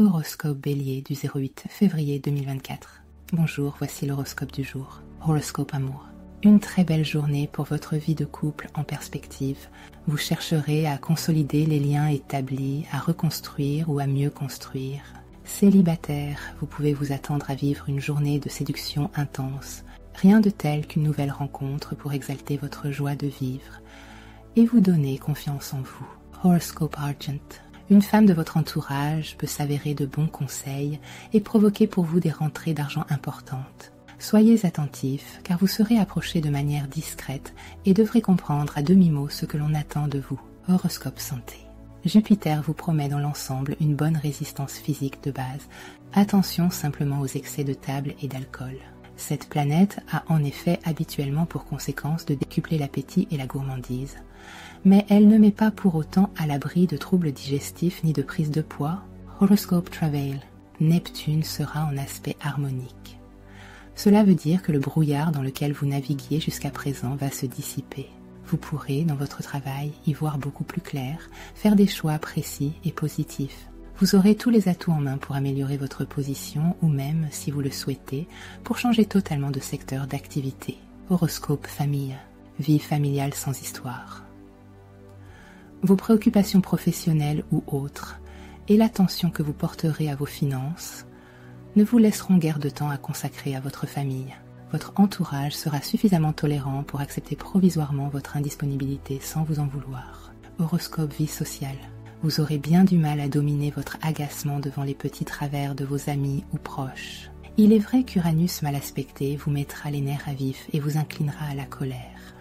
Horoscope Bélier du 08 février 2024. Bonjour, voici l'horoscope du jour. Horoscope Amour. Une très belle journée pour votre vie de couple en perspective. Vous chercherez à consolider les liens établis, à reconstruire ou à mieux construire. Célibataire, vous pouvez vous attendre à vivre une journée de séduction intense. Rien de tel qu'une nouvelle rencontre pour exalter votre joie de vivre et vous donner confiance en vous. Horoscope Argent. Une femme de votre entourage peut s'avérer de bons conseils et provoquer pour vous des rentrées d'argent importantes. Soyez attentif car vous serez approché de manière discrète et devrez comprendre à demi-mot ce que l'on attend de vous. Horoscope santé. Jupiter vous promet dans l'ensemble une bonne résistance physique de base. Attention simplement aux excès de table et d'alcool. Cette planète a en effet habituellement pour conséquence de décupler l'appétit et la gourmandise mais elle ne met pas pour autant à l'abri de troubles digestifs ni de prise de poids. Horoscope Travail. Neptune sera en aspect harmonique. Cela veut dire que le brouillard dans lequel vous naviguiez jusqu'à présent va se dissiper. Vous pourrez, dans votre travail, y voir beaucoup plus clair, faire des choix précis et positifs. Vous aurez tous les atouts en main pour améliorer votre position ou même, si vous le souhaitez, pour changer totalement de secteur d'activité. Horoscope famille. Vie familiale sans histoire vos préoccupations professionnelles ou autres, et l'attention que vous porterez à vos finances, ne vous laisseront guère de temps à consacrer à votre famille. Votre entourage sera suffisamment tolérant pour accepter provisoirement votre indisponibilité sans vous en vouloir. Horoscope vie sociale. Vous aurez bien du mal à dominer votre agacement devant les petits travers de vos amis ou proches. Il est vrai qu'Uranus mal aspecté vous mettra les nerfs à vif et vous inclinera à la colère